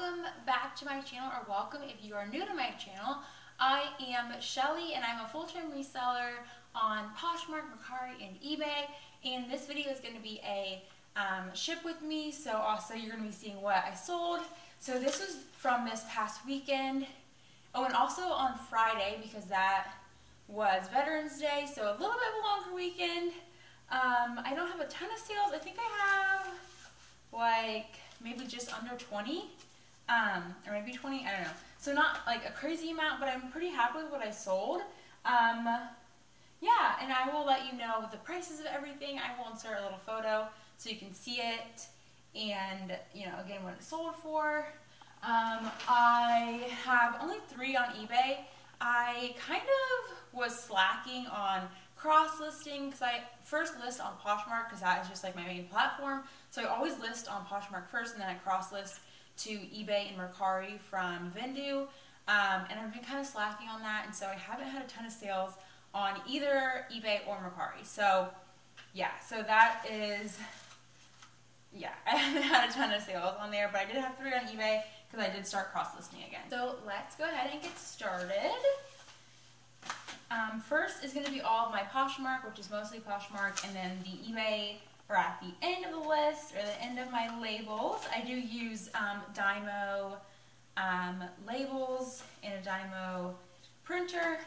welcome back to my channel, or welcome if you are new to my channel. I am Shelly, and I'm a full-time reseller on Poshmark, Mercari, and eBay. And this video is going to be a um, ship with me, so also you're going to be seeing what I sold. So this was from this past weekend. Oh, and also on Friday, because that was Veterans Day, so a little bit of a longer weekend. Um, I don't have a ton of sales. I think I have like maybe just under 20, um, or maybe 20, I don't know. So not like a crazy amount, but I'm pretty happy with what I sold. Um, yeah, and I will let you know the prices of everything. I will insert a little photo so you can see it and, you know, again, what it sold for. Um, I have only three on eBay. I kind of was slacking on cross listing because I first list on Poshmark because that is just like my main platform. So I always list on Poshmark first and then I cross list to eBay and Mercari from Vendoo. Um, and I've been kind of slacking on that and so I haven't had a ton of sales on either eBay or Mercari. So yeah, so that is, yeah, I haven't had a ton of sales on there, but I did have three on eBay because I did start cross listing again. So let's go ahead and get started. Um, first is going to be all of my Poshmark, which is mostly Poshmark, and then the eBay are at the end of the list, or the end of my labels. I do use um, Dymo um, labels and a Dymo printer.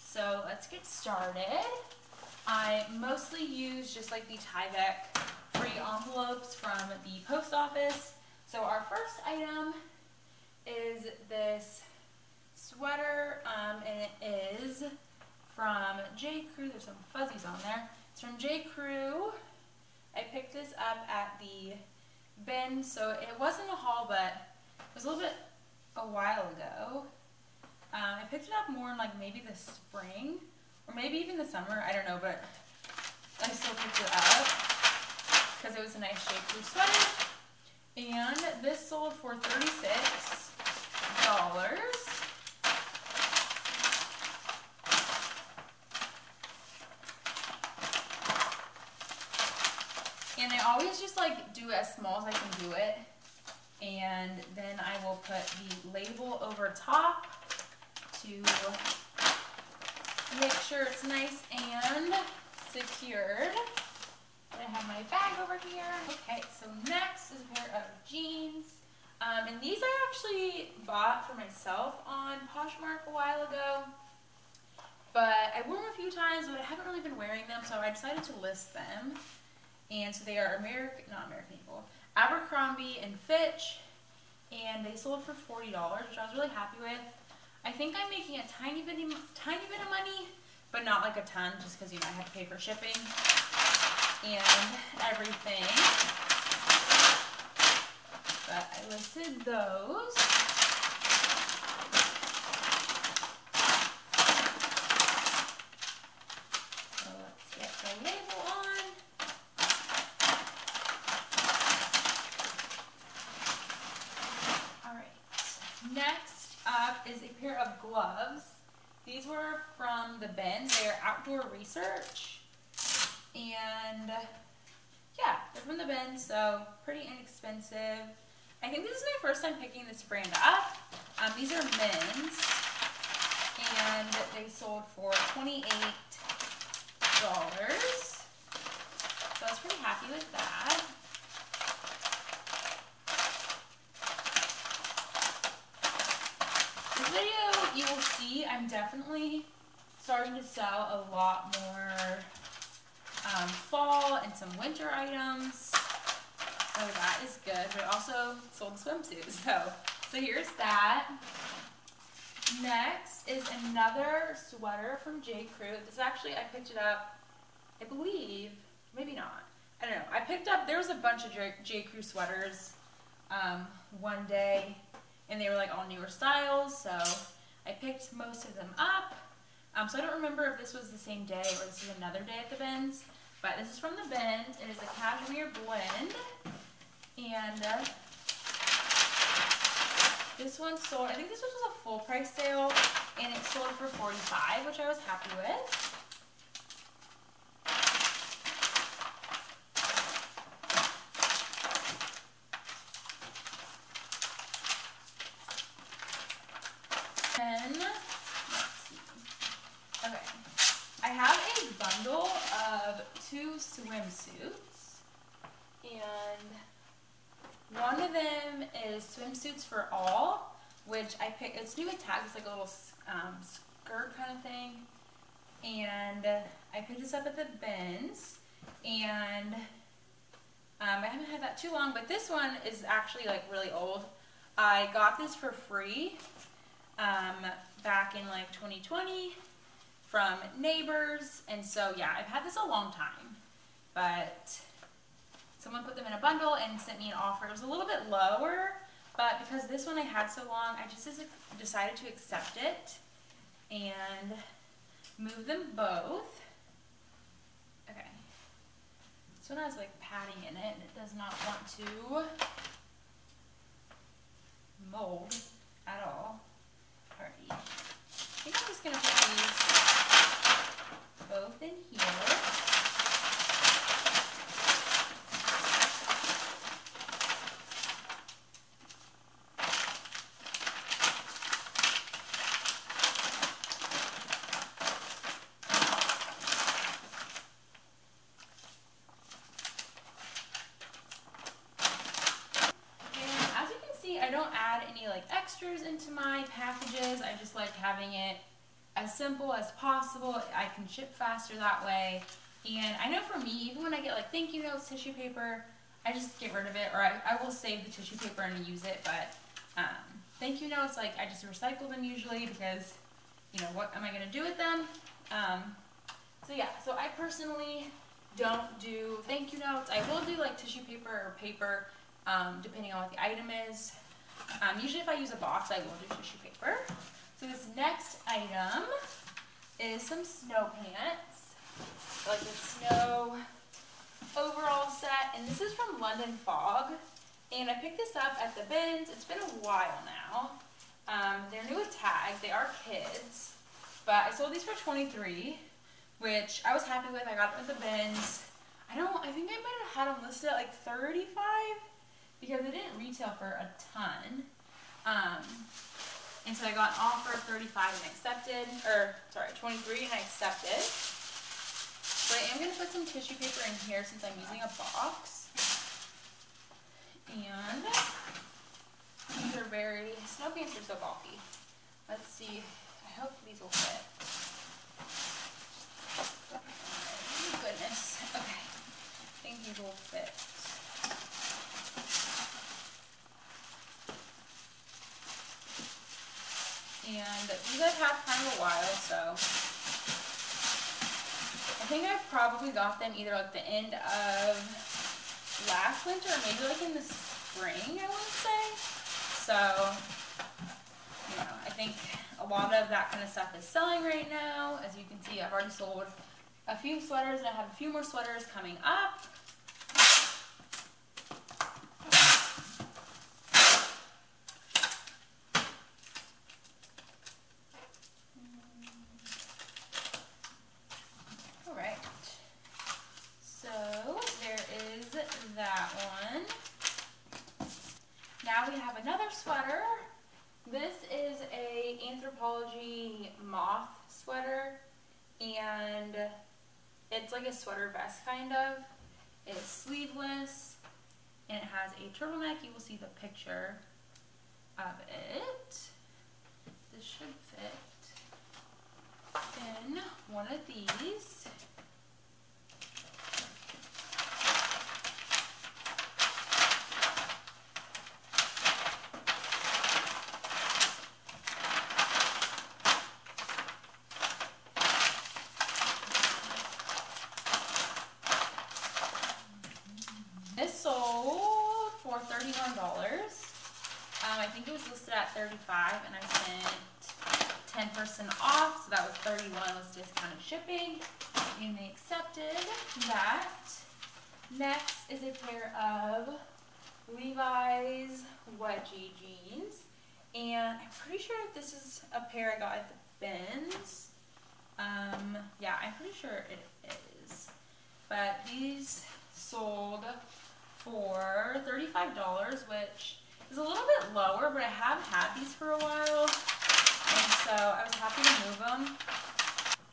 So let's get started. I mostly use just like the Tyvek free envelopes from the post office. So our first item is this sweater, um, and it is from J. Crew. There's some fuzzies on there. It's from J. Crew. Picked this up at the bin, so it wasn't a haul, but it was a little bit a while ago. Um, I picked it up more in like maybe the spring, or maybe even the summer. I don't know, but I still picked it up because it was a nice. Crew sweater. And this sold for $36. And I always just like do as small as I can do it. And then I will put the label over top to make sure it's nice and secured. I have my bag over here. Okay, so next is a pair of jeans. Um, and these I actually bought for myself on Poshmark a while ago. But I wore them a few times, but I haven't really been wearing them, so I decided to list them. And so they are American, not American Eagle, Abercrombie and Fitch, and they sold for $40, which I was really happy with. I think I'm making a tiny bit, tiny bit of money, but not like a ton, just because you know I have to pay for shipping and everything. But I listed those. So let's get the label on. All right. Next up is a pair of gloves. These were from the bin. They are outdoor research. And yeah, they're from the bin, so pretty inexpensive. I think this is my first time picking this brand up. Um, these are men's, and they sold for $28. So I was pretty happy with that. This you will see, I'm definitely starting to sell a lot more um, fall and some winter items. So that is good. But also sold swimsuits. So, so here's that. Next is another sweater from J. Crew. This actually, I picked it up, I believe, maybe not. I don't know. I picked up, there was a bunch of J. J. Crew sweaters um, one day, and they were like all newer styles, so I picked most of them up. Um, so I don't remember if this was the same day or this is another day at the bins. But this is from the Bend. It is a cashmere blend. And uh, this one sold, I think this was a full price sale, and it sold for 45 which I was happy with. Swimsuits. And one of them is swimsuits for all, which I picked, it's new with tags, it's like a little um, skirt kind of thing. And I picked this up at the bins. And um, I haven't had that too long, but this one is actually like really old. I got this for free um, back in like 2020 from neighbors. And so, yeah, I've had this a long time, but someone put them in a bundle and sent me an offer. It was a little bit lower, but because this one I had so long, I just decided to accept it and move them both. Okay. This one has like padding in it and it does not want to mold at all. Alrighty. I think I'm just going to put these both in here. Into my packages. I just like having it as simple as possible. I can ship faster that way. And I know for me, even when I get like thank you notes, tissue paper, I just get rid of it or I, I will save the tissue paper and use it. But um, thank you notes, like I just recycle them usually because, you know, what am I going to do with them? Um, so yeah, so I personally don't do thank you notes. I will do like tissue paper or paper, um, depending on what the item is. Um, usually if I use a box, I will do tissue paper. So this next item is some snow pants, like the snow overall set. And this is from London Fog. And I picked this up at the bins. It's been a while now. Um, they're new with tags. They are kids. But I sold these for 23 which I was happy with. I got them at the bins. I don't, I think I might have had them listed at like 35 because they didn't retail for a ton. Um, and so I got an offer of 35 and accepted, or sorry, 23 and I accepted. But I am going to put some tissue paper in here since I'm using a box. And these are very, snow pants are so bulky. Let's see, I hope these will fit. Oh goodness, okay, I think these will fit. And these I've had kind of a while, so I think I probably got them either at the end of last winter or maybe like in the spring, I would say. So, you know, I think a lot of that kind of stuff is selling right now. As you can see, I've already sold a few sweaters and I have a few more sweaters coming up. Now we have another sweater. This is a Anthropologie moth sweater and it's like a sweater vest kind of. It's sleeveless and it has a turtleneck. You will see the picture of it. This should fit in one of these. think it was listed at 35 and I 10% off, so that was 31 was discounted shipping, and they accepted that. Next is a pair of Levi's wedgie jeans, and I'm pretty sure this is a pair I got at the bins. Um, yeah, I'm pretty sure it is. But these sold for $35, which is a little bit lower, but I have had these for a while. And so I was happy to move them.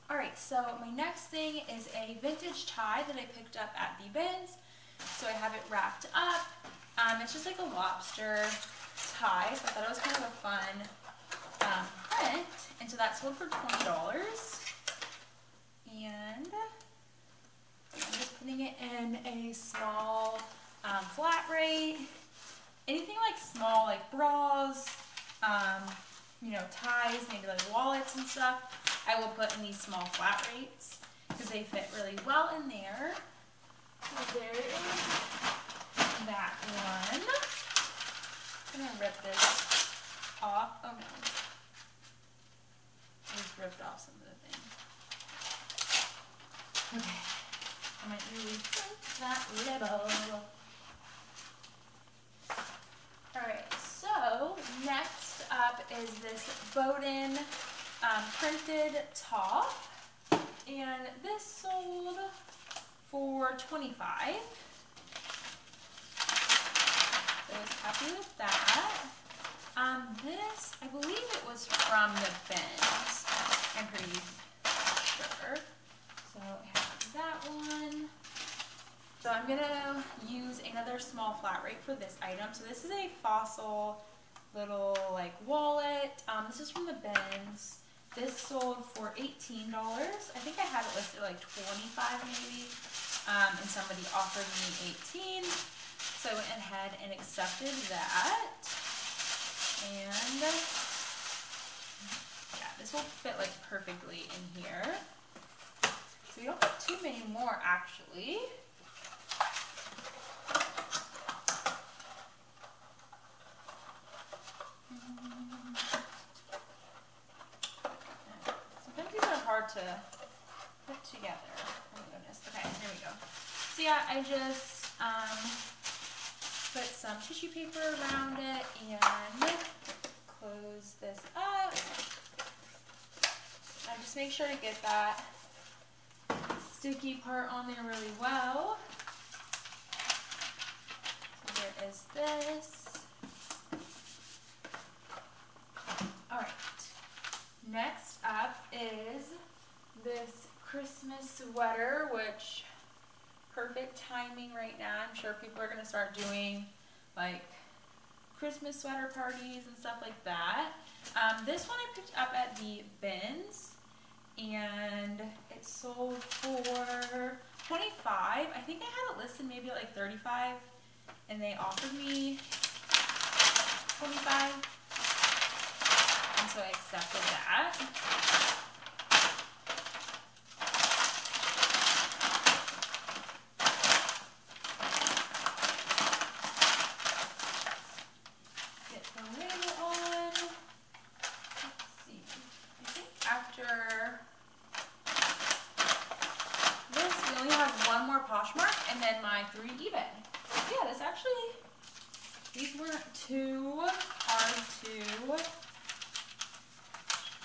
Alright, so my next thing is a vintage tie that I picked up at the bins. So I have it wrapped up. Um, it's just like a lobster tie, so I thought it was kind of a fun um, print. And so that sold for $20. And I'm just putting it in a small um, flat rate. Anything like small, like bras, um, you know, ties, maybe like wallets and stuff, I will put in these small flat rates because they fit really well in there. So there is that one. I'm gonna rip this off. Oh no. I just ripped off some of the things. Okay. I might reprint that label. Alright, so next up is this Boden um, printed top. And this sold for 25 I was happy with that. Um, this, I believe it was from the bins. I'm pretty sure. So I have that one. So I'm gonna use another small flat rate for this item. So this is a fossil little like wallet. Um, this is from the bins. This sold for $18. I think I had it listed like 25 maybe. Um, and somebody offered me 18. So I went ahead and accepted that. And yeah, this will fit like perfectly in here. So we don't have too many more actually. Sometimes these are hard to put together. Oh my goodness. Okay, here we go. So yeah, I just um, put some tissue paper around it and close this up. And just make sure to get that sticky part on there really well. So there is this. Alright, next up is this Christmas sweater, which perfect timing right now. I'm sure people are going to start doing like Christmas sweater parties and stuff like that. Um, this one I picked up at the bins and it sold for 25 I think I had it listed maybe at like 35 and they offered me 25 and so I accepted that. too hard to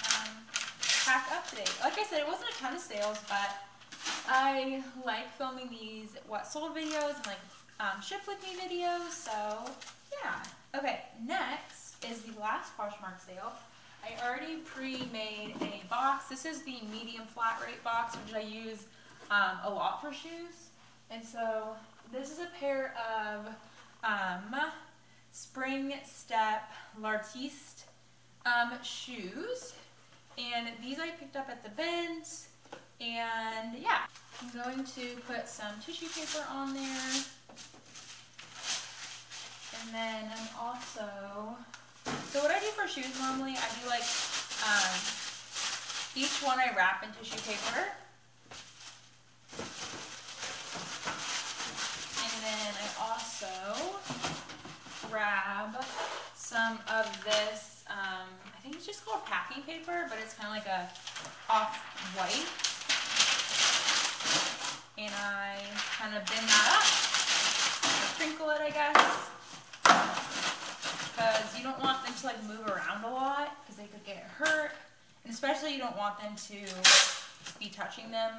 um, pack up today. Like I said, it wasn't a ton of sales, but I like filming these what sold videos and like um, ship with me videos. So yeah. Okay, next is the last Poshmark sale. I already pre-made a box. This is the medium flat rate box, which I use um, a lot for shoes. And so this is a pair of um, Spring Step L'Artiste um, shoes. And these I picked up at the bins. And yeah, I'm going to put some tissue paper on there. And then I'm also, so what I do for shoes normally, I do like, um, each one I wrap in tissue paper. And then I also grab some of this, um, I think it's just called packing paper, but it's kind of like a off-white. And I kind of bend that up, crinkle it, I guess. Because you don't want them to like move around a lot, because they could get hurt. And especially you don't want them to be touching them,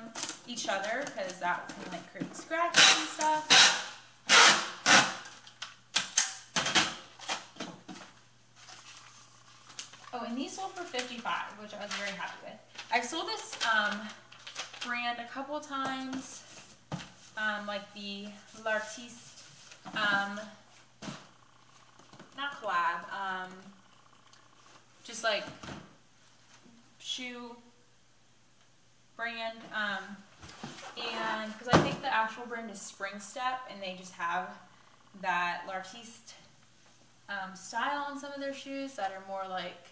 each other, because that can like create scratches and stuff. Oh, and these sold for 55 which I was very happy with. I've sold this um, brand a couple times, um, like the L'Artiste, um, not collab, um, just like shoe brand. Um, and because I think the actual brand is Spring Step, and they just have that L'Artiste um, style on some of their shoes that are more like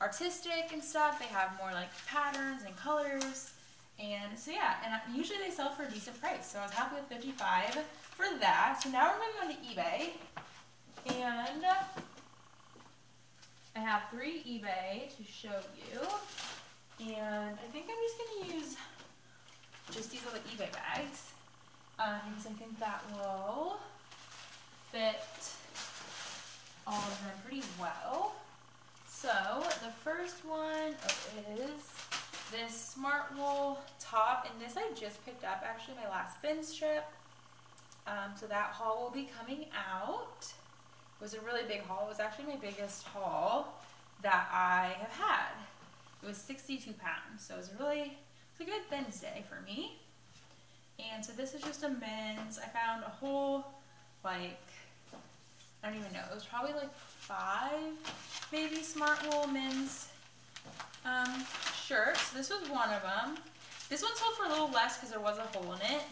artistic and stuff. They have more like patterns and colors. And so yeah, and usually they sell for a decent price. So I was happy with 55 for that. So now we're going moving on to eBay. And I have three eBay to show you. And I think I'm just going to use just these little eBay bags. Um, because I think that will fit all of them pretty well. So the first one is this Smartwool top, and this I just picked up actually my last bin strip. Um, so that haul will be coming out. It was a really big haul. It was actually my biggest haul that I have had. It was 62 pounds, so it was a really it's a good Ben's day for me. And so this is just a men's. I found a whole like I don't even know. It was probably like five, maybe Smartwool men's um, shirts. This was one of them. This one sold for a little less because there was a hole in it.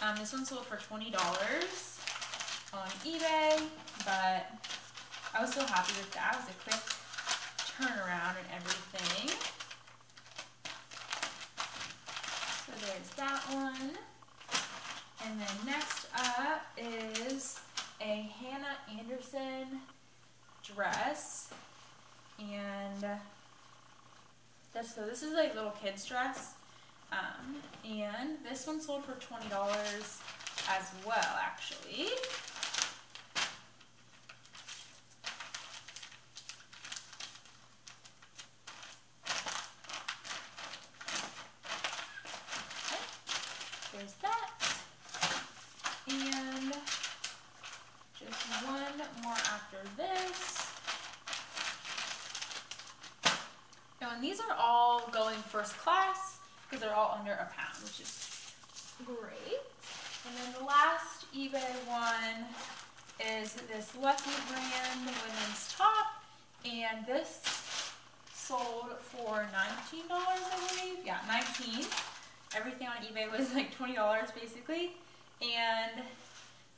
Um, this one sold for $20 on eBay, but I was so happy with that. It was a quick turnaround and everything. So there's that one. And then next up is a Hanna Andersson dress. And that's, so this is like little kid's dress. Um, and this one sold for $20 as well, actually. there's that. And just one more after this. Now, and these are all going first class because they're all under a pound, which is great. And then the last eBay one is this Lucky brand women's top. And this sold for $19, I believe. Yeah, 19 everything on eBay was like $20 basically. And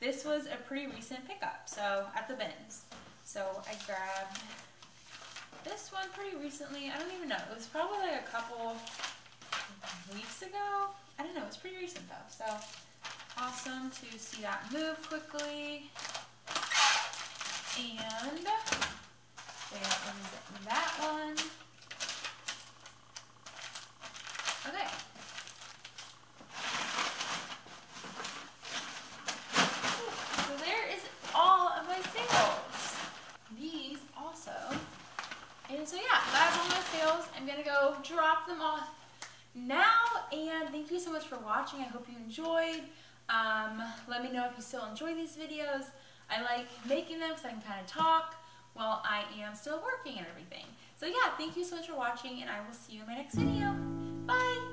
this was a pretty recent pickup, so at the bins. So I grabbed this one pretty recently. I don't even know. It was probably like a couple weeks ago. I don't know. It's pretty recent though. So awesome to see that move quickly. And that one. So yeah, that's all my sales. I'm gonna go drop them off now, and thank you so much for watching. I hope you enjoyed. Um, let me know if you still enjoy these videos. I like making them because I can kind of talk while I am still working and everything. So yeah, thank you so much for watching, and I will see you in my next video. Bye!